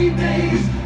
Three days.